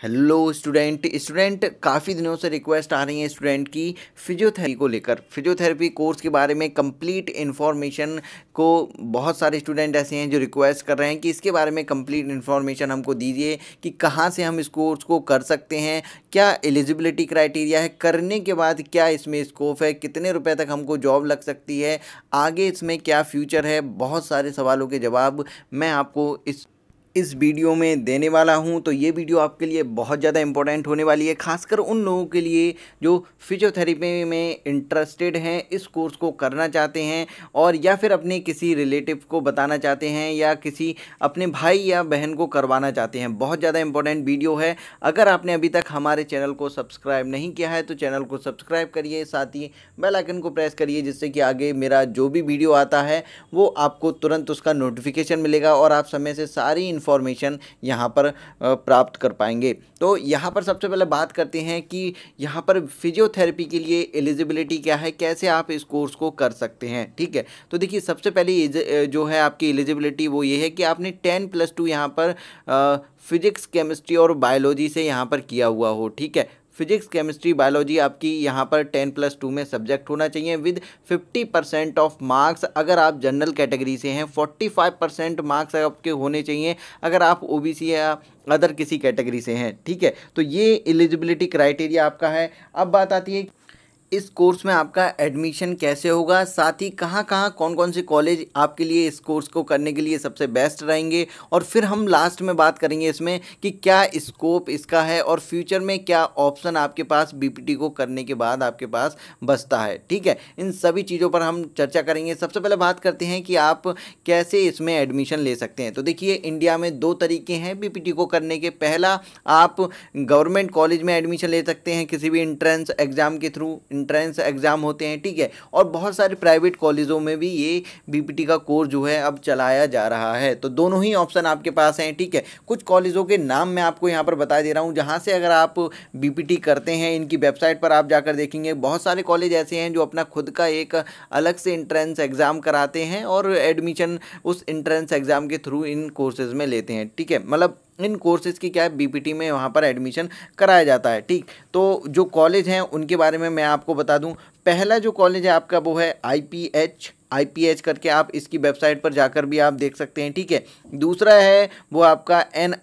Hello student student काफ़ी दिनों से रिक्वेस्ट आ रही है स्टूडेंट की फिजियोथेरेपी को लेकर। फिजियोथेरेपी कोर्स के बारे में कंप्लीट इन्फॉर्मेशन को बहुत सारे स्टूडेंट ऐसे हैं जो रिक्वेस्ट कर रहे हैं कि इसके बारे में कंप्लीट इन्फॉर्मेशन हमको दीजिए कि कहाँ से हम इस कोर्स को कर सकते हैं, क्या एलिजिबिलिटी क्राइटेरिया है, करने के बाद क्या इसमें स्कोप है, कितने रुपये तक हमको जॉब लग सकती है, आगे इसमें क्या फ्यूचर है, बहुत सारे सवालों के जवाब मैं आपको इस इस वीडियो में देने वाला हूँ तो ये वीडियो आपके लिए बहुत ज़्यादा इंपॉर्टेंट होने वाली है, खासकर उन लोगों के लिए जो फिजियोथेरेपी में इंटरेस्टेड हैं, इस कोर्स को करना चाहते हैं और या फिर अपने किसी रिलेटिव को बताना चाहते हैं या किसी अपने भाई या बहन को करवाना चाहते हैं। बहुत ज़्यादा इंपॉर्टेंट वीडियो है। अगर आपने अभी तक हमारे चैनल को सब्सक्राइब नहीं किया है तो चैनल को सब्सक्राइब करिए, साथ ही बेल आइकन को प्रेस करिए, जिससे कि आगे मेरा जो भी वीडियो आता है, वो आपको तुरंत उसका नोटिफिकेशन मिलेगा और आप समय से सारी इन्फॉर्मेशन यहाँ पर प्राप्त कर पाएँगे। तो यहाँ पर सबसे पहले बात करते हैं कि यहाँ पर फिजियोथेरेपी के लिए एलिजिबिलिटी क्या है, कैसे आप इस कोर्स को कर सकते हैं, ठीक है? तो देखिए, सबसे पहले जो है आपकी एलिजिबिलिटी वो ये है कि आपने टेन प्लस टू यहाँ पर फिजिक्स केमिस्ट्री और बायोलॉजी से यहाँ पर किया हुआ हो, ठीक है? फिजिक्स, केमिस्ट्री, बायोलॉजी आपकी यहाँ पर टेन प्लस टू में सब्जेक्ट होना चाहिए with fifty percent of marks अगर आप जनरल कैटेगरी से हैं, फोर्टी फाइव परसेंट मार्क्स आपके होने चाहिए अगर आप ओबीसी या अदर किसी कैटेगरी से हैं, ठीक है? तो ये एलिजिबिलिटी क्राइटेरिया आपका है। अब बात आती है इस कोर्स में आपका एडमिशन कैसे होगा? साथ ही कहाँ कहाँ कौन कौन से कॉलेज आपके लिए इस कोर्स को करने के लिए सबसे बेस्ट रहेंगे? और फिर हम लास्ट में बात करेंगे इसमें कि क्या स्कोप इसका है और फ्यूचर में क्या ऑप्शन आपके पास बीपीटी को करने के बाद आपके पास बचता है। ठीक है? इन सभी चीज़ों पर हम चर्चा करेंगे। सबसे पहले बात करते हैं कि आप कैसे इसमें एडमिशन ले सकते हैं। तो देखिए, इंडिया में दो तरीके हैं बीपीटी को करने के। पहला, आप गवर्नमेंट कॉलेज में एडमिशन ले सकते हैं किसी भी इंट्रेंस एग्ज़ाम के थ्रू। इंट्रेंस एग्ज़ाम होते हैं, ठीक है? और बहुत सारे प्राइवेट कॉलेजों में भी ये बीपीटी का कोर्स जो है अब चलाया जा रहा है। तो दोनों ही ऑप्शन आपके पास हैं, ठीक है? कुछ कॉलेजों के नाम मैं आपको यहाँ पर बता दे रहा हूँ, जहाँ से अगर आप बीपीटी करते हैं, इनकी वेबसाइट पर आप जाकर देखेंगे, बहुत सारे कॉलेज ऐसे हैं जो अपना खुद का एक अलग से इंट्रेंस एग्ज़ाम कराते हैं और एडमिशन उस इंट्रेंस एग्ज़ाम के थ्रू इन कोर्सेज़ में लेते हैं, ठीक है? मतलब इन कोर्सेज़ की क्या है बीपीटी में वहाँ पर एडमिशन कराया जाता है, ठीक? तो जो कॉलेज हैं, उनके बारे में मैं आपको बता दूँ। पहला जो कॉलेज है आपका, वो है आईपीएच आई करके आप इसकी वेबसाइट पर जाकर भी आप देख सकते हैं, ठीक है? दूसरा है, वो आपका एन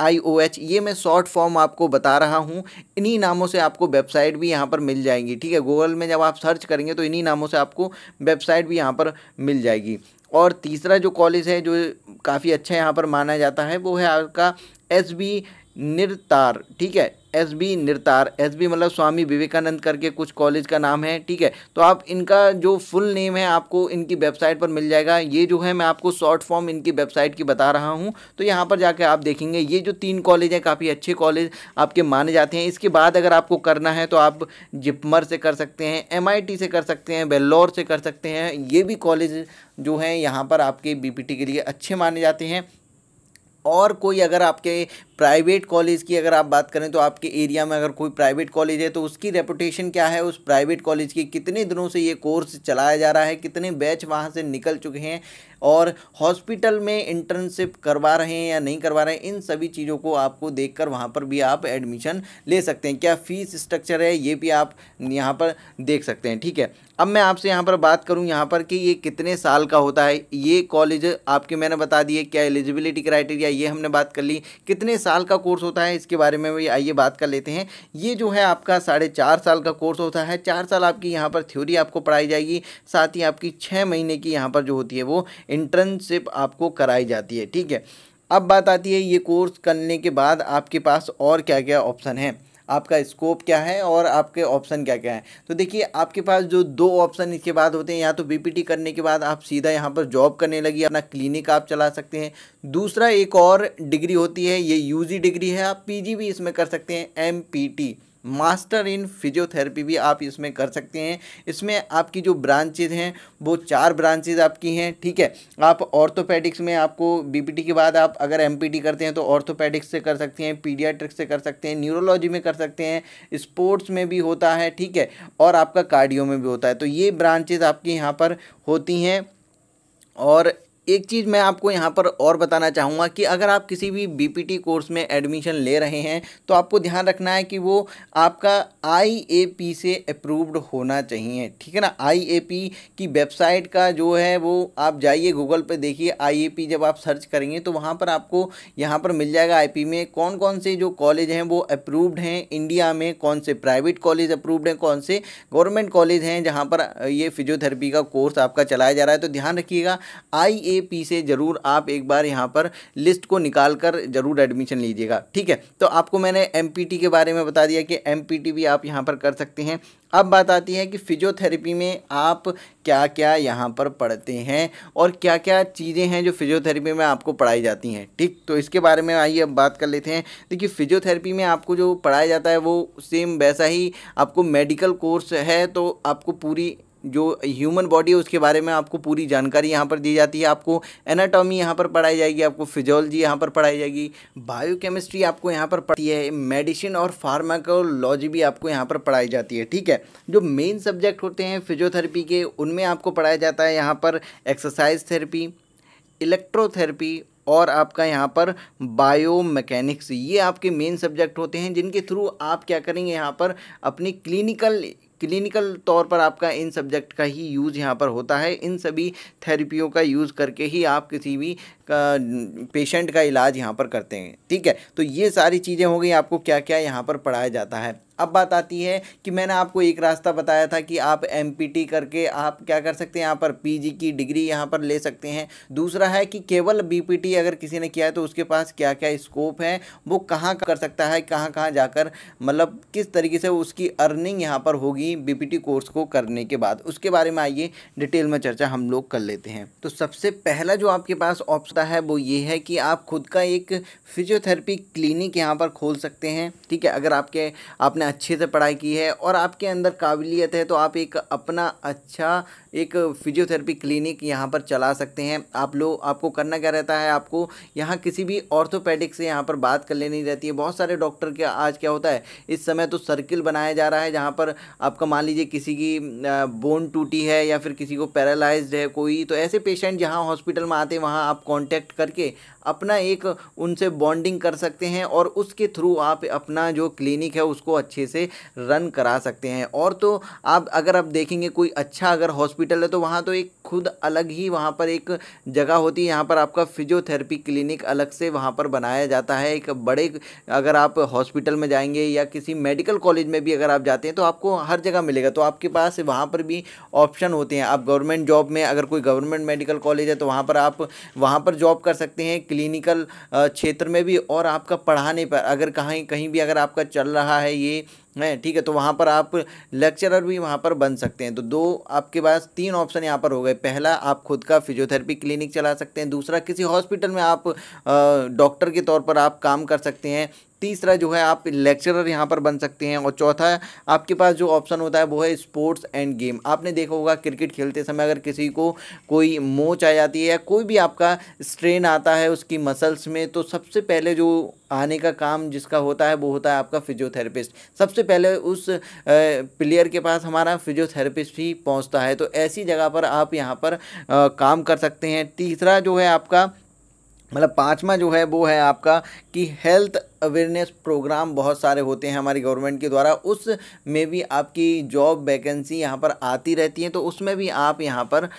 ये मैं शॉर्ट फॉर्म आपको बता रहा हूँ, इन्हीं नामों से आपको वेबसाइट भी यहाँ पर मिल जाएँगी, ठीक है? गूगल में जब आप सर्च करेंगे तो इन्हीं नामों से आपको वेबसाइट भी यहाँ पर मिल जाएगी। और तीसरा जो कॉलेज है, जो काफ़ी अच्छा यहाँ पर माना जाता है, वो है आपका एस बी निर्तार, ठीक है? S B Nirtar S B मतलब स्वामी विवेकानंद करके कुछ कॉलेज का नाम है, ठीक है? तो आप इनका जो फुल नेम है, आपको इनकी वेबसाइट पर मिल जाएगा। ये जो है, मैं आपको शॉर्ट फॉर्म इनकी वेबसाइट की बता रहा हूँ। तो यहाँ पर जाके आप देखेंगे, ये जो तीन कॉलेज हैं, काफ़ी अच्छे कॉलेज आपके माने जाते हैं। इसके बाद अगर आपको करना है तो आप जिपमर से कर सकते हैं एमआईटी से कर सकते हैं बेल्लोर से कर सकते हैं। ये भी कॉलेज जो हैं, यहाँ पर आपके बीपीटी के लिए अच्छे माने जाते हैं। और कोई अगर आपके प्राइवेट कॉलेज की अगर आप बात करें तो आपके एरिया में अगर कोई प्राइवेट कॉलेज है तो उसकी रेपुटेशन क्या है? उस प्राइवेट कॉलेज की कितने दिनों से ये कोर्स चलाया जा रहा है? कितने बैच वहाँ से निकल चुके हैं? और हॉस्पिटल में इंटर्नशिप करवा रहे हैं या नहीं करवा रहे हैं? इन सभी चीज़ों को आपको देखकर वहाँ पर भी आप एडमिशन ले सकते हैं। क्या फ़ीस स्ट्रक्चर है? ये भी आप यहाँ पर देख सकते हैं, ठीक है? अब मैं आपसे यहाँ पर बात करूँ यहाँ पर कि ये कितने साल का होता है? ये कॉलेज आपके मैंने बता दिए, क्या एलिजिबिलिटी क्राइटेरिया, ये हमने बात कर ली। कितने साल का कोर्स होता है, इसके बारे में भी आइए बात कर लेते हैं। ये जो है आपका साढ़े चार साल का कोर्स होता है, चार साल आपकी यहाँ पर थ्योरी आपको पढ़ाई जाएगी, साथ ही आपकी छः महीने की यहाँ पर जो होती है वो इंटर्नशिप आपको कराई जाती है, ठीक है? अब बात आती है ये कोर्स करने के बाद आपके पास और क्या क्या ऑप्शन है? आपका स्कोप क्या है और आपके ऑप्शन क्या क्या है। तो देखिए, आपके पास जो दो ऑप्शन इसके बाद होते हैं, या तो बीपीटी करने के बाद आप सीधा यहाँ पर जॉब करने लगी, अपना क्लिनिक आप चला सकते हैं। दूसरा एक और डिग्री होती है, ये यूजी डिग्री है, आप पीजी भी इसमें कर सकते हैं एमपीटी मास्टर इन फिजियोथेरेपी भी आप इसमें कर सकते हैं। इसमें आपकी जो ब्रांचेज हैं, वो चार ब्रांचेज आपकी हैं, ठीक है? आप ऑर्थोपेडिक्स में आपको बीपीटी के बाद आप अगर एमपीटी करते हैं तो ऑर्थोपेडिक्स से कर सकते हैं, पीडियाट्रिक्स से कर सकते हैं, न्यूरोलॉजी में कर सकते हैं, स्पोर्ट्स में भी होता है, ठीक है? और आपका कार्डियो में भी होता है। तो ये ब्रांचेज आपकी यहाँ पर होती हैं और एक चीज़ मैं आपको यहाँ पर और बताना चाहूँगा कि अगर आप किसी भी बीपीटी कोर्स में एडमिशन ले रहे हैं तो आपको ध्यान रखना है कि वो आपका आईएपी से अप्रूव्ड होना चाहिए, ठीक है ना? आईएपी की वेबसाइट का जो है वो आप जाइए गूगल पे, देखिए आईएपी जब आप सर्च करेंगे तो वहाँ पर आपको यहाँ पर मिल जाएगा आईपी में कौन कौन से जो कॉलेज हैं वो अप्रूव्ड हैं इंडिया में, कौन से प्राइवेट कॉलेज अप्रूव्ड हैं, कौन से गवर्नमेंट कॉलेज हैं जहाँ पर ये फिजियोथेरेपी का कोर्स आपका चलाया जा रहा है। तो ध्यान रखिएगा आई से ज़रूर आप एक बार यहाँ पर लिस्ट को निकाल कर ज़रूर एडमिशन लीजिएगा, ठीक है? तो आपको मैंने एमपीटी के बारे में बता दिया कि एमपीटी भी आप यहाँ पर कर सकते हैं। अब बात आती है कि फिजियोथेरेपी में आप क्या क्या यहाँ पर पढ़ते हैं और क्या क्या चीज़ें हैं जो फिजियोथेरेपी में आपको पढ़ाई जाती हैं, ठीक? तो इसके बारे में आइए, अब बात कर लेते हैं। देखिए फिजियोथेरेपी में आपको जो पढ़ाया जाता है वो सेम वैसा ही आपको मेडिकल कोर्स है तो आपको पूरी जो ह्यूमन बॉडी है, उसके बारे में आपको पूरी जानकारी यहाँ पर दी जाती है। आपको एनाटॉमी यहाँ पर पढ़ाई जाएगी, आपको फिजियोलॉजी यहाँ पर पढ़ाई जाएगी बायोकेमिस्ट्री आपको यहाँ पर पढ़ती है मेडिसिन और फार्माकोलॉजी भी आपको यहाँ पर पढ़ाई जाती है, ठीक है? जो मेन सब्जेक्ट होते हैं फिजियोथेरेपी के, उनमें आपको पढ़ाया जाता है यहाँ पर एक्सरसाइज थेरेपी इलेक्ट्रोथेरेपी और आपका यहाँ पर बायो मैकेनिक्स ये आपके मेन सब्जेक्ट होते हैं, जिनके थ्रू आप क्या करेंगे यहाँ पर, अपनी क्लिनिकल क्लिनिकल तौर पर आपका इन सब्जेक्ट का ही यूज़ यहाँ पर होता है। इन सभी थेरेपियों का यूज़ करके ही आप किसी भी पेशेंट का इलाज यहाँ पर करते हैं। ठीक है? तो ये सारी चीज़ें हो गई। आपको क्या क्या यहाँ पर पढ़ाया जाता है? अब बात आती है कि मैंने आपको एक रास्ता बताया था कि आप एमपीटी करके आप क्या कर सकते हैं, यहाँ पर पीजी की डिग्री यहाँ पर ले सकते हैं। दूसरा है कि केवल बीपीटी अगर किसी ने किया है तो उसके पास क्या क्या स्कोप है, वो कहाँ कर सकता है कहाँ कहाँ जाकर मतलब किस तरीके से उसकी अर्निंग यहाँ पर होगी बीपीटी कोर्स को करने के बाद। उसके बारे में आइए डिटेल में चर्चा हम लोग कर लेते हैं। तो सबसे पहला जो आपके पास ऑप्शन है, वो ये है कि आप खुद का एक फिजियोथेरेपी क्लिनिक यहाँ पर खोल सकते हैं। ठीक है, अगर आपके, आपने अच्छे से पढ़ाई की है और आपके अंदर काबिलियत है तो आप एक अपना अच्छा एक फिजियोथेरेपी क्लिनिक यहाँ पर चला सकते हैं। आप लोग आपको करना क्या रहता है? आपको यहाँ किसी भी ऑर्थोपेडिक से यहाँ पर बात कर लेनी रहती है। बहुत सारे डॉक्टर के आज क्या होता है? इस समय तो सर्किल बनाया जा रहा है जहाँ पर आपका मान लीजिए किसी की बोन टूटी है या फिर किसी को पैरालाइज्ड है कोई तो ऐसे पेशेंट जहाँ हॉस्पिटल में आते हैं, वहाँ आप कॉन्टैक्ट करके अपना एक उनसे बॉन्डिंग कर सकते हैं और उसके थ्रू आप अपना जो क्लिनिक है उसको अच्छे से रन करा सकते हैं। और तो आप अगर आप देखेंगे कोई अच्छा अगर हॉस्पिटल है तो वहाँ तो एक खुद अलग ही वहाँ पर एक जगह होती है। यहाँ पर आपका फिजियोथेरेपी क्लिनिक अलग से वहाँ पर बनाया जाता है। एक बड़े अगर आप हॉस्पिटल में जाएँगे या किसी मेडिकल कॉलेज में भी अगर आप जाते हैं तो आपको हर जगह मिलेगा। तो आपके पास वहाँ पर भी ऑप्शन होते हैं। आप गवर्नमेंट जॉब में अगर कोई गवर्नमेंट मेडिकल कॉलेज है तो वहाँ पर आप वहाँ पर जॉब कर सकते हैं। क्लिनिकल क्षेत्र में भी और आपका पढ़ाने पर अगर कहीं कहीं भी अगर आपका चल रहा है ये है, ठीक है? तो वहाँ पर आप लेक्चरर भी वहाँ पर बन सकते हैं। तो दो आपके पास तीन ऑप्शन यहाँ पर हो गए। पहला, आप खुद का फिजियोथेरेपी क्लिनिक चला सकते हैं। दूसरा, किसी हॉस्पिटल में आप डॉक्टर के तौर पर आप काम कर सकते हैं। तीसरा जो है, आप लेक्चरर यहाँ पर बन सकते हैं। और चौथा, आपके पास जो ऑप्शन होता है, वो है स्पोर्ट्स एंड गेम आपने देखा होगा क्रिकेट खेलते समय अगर किसी को कोई मोच आ जाती है या कोई भी आपका स्ट्रेन आता है उसकी मसल्स में तो सबसे पहले जो आने का काम जिसका होता है, वो होता है आपका फिजियोथेरेपिस्ट सबसे पहले उस प्लेयर के पास हमारा फिजियोथेरेपिस्ट ही पहुँचता है। तो ऐसी जगह पर आप यहाँ पर काम कर सकते हैं। तीसरा जो है आपका मतलब पाँचवा जो है, वो है आपका कि हेल्थ अवेयरनेस प्रोग्राम बहुत सारे होते हैं हमारी गवर्नमेंट के द्वारा। उस में भी आपकी जॉब वैकेंसी यहाँ पर आती रहती है तो उसमें भी आप यहाँ पर आ,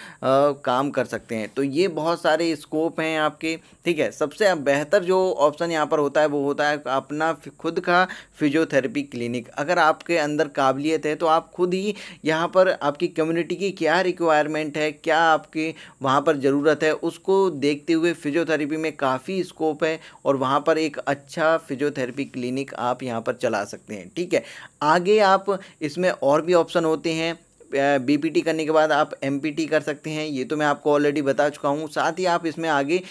काम कर सकते हैं। तो ये बहुत सारे स्कोप हैं आपके ठीक है? सबसे बेहतर जो ऑप्शन यहाँ पर होता है वो होता है अपना खुद का फिजियोथेरेपी क्लिनिक अगर आपके अंदर काबिलियत है तो आप खुद ही यहाँ पर आपकी कम्युनिटी की क्या रिक्वायरमेंट है क्या आपके वहाँ पर ज़रूरत है उसको देखते हुए फिजियोथेरेपी में काफ़ी स्कोप है और वहाँ पर एक अच्छा फिजियोथेरेपी क्लिनिक आप यहाँ पर चला सकते हैं, ठीक है? आगे आप इसमें और भी ऑप्शन होते हैं बीपीटी करने के बाद आप एमपीटी कर सकते हैं, ये तो मैं आपको ऑलरेडी बता चुका हूँ। साथ ही आप इसमें आगे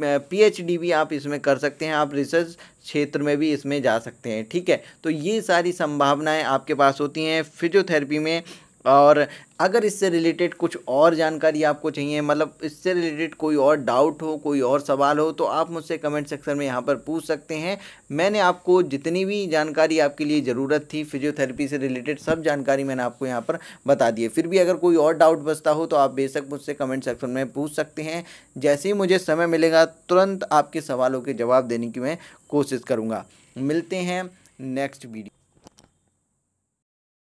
पीएचडी भी आप इसमें कर सकते हैं, आप रिसर्च क्षेत्र में भी इसमें जा सकते हैं, ठीक है? तो ये सारी संभावनाएँ आपके पास होती हैं, फिजियोथेरेपी में और अगर इससे रिलेटेड कुछ और जानकारी आपको चाहिए मतलब इससे रिलेटेड कोई और डाउट हो, कोई और सवाल हो तो आप मुझसे कमेंट सेक्शन में यहाँ पर पूछ सकते हैं। मैंने आपको जितनी भी जानकारी आपके लिए ज़रूरत थी फिजियोथेरेपी से रिलेटेड सब जानकारी मैंने आपको यहाँ पर बता दी है। फिर भी अगर कोई और डाउट बचता हो तो आप बेशक मुझसे कमेंट सेक्शन में पूछ सकते हैं। जैसे ही मुझे समय मिलेगा, तुरंत आपके सवालों के जवाब देने की मैं कोशिश करूँगा। मिलते हैं नेक्स्ट वीडियो